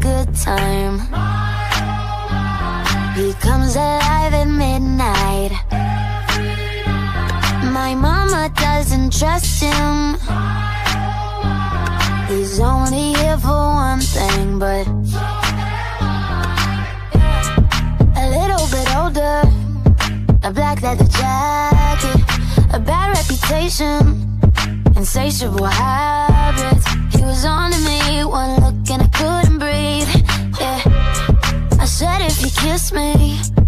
time. He comes alive at midnight. My mama doesn't trust him. He's only here for one thing, but a little bit older. A black leather jacket, a bad reputation, insatiable habits. He was kiss me.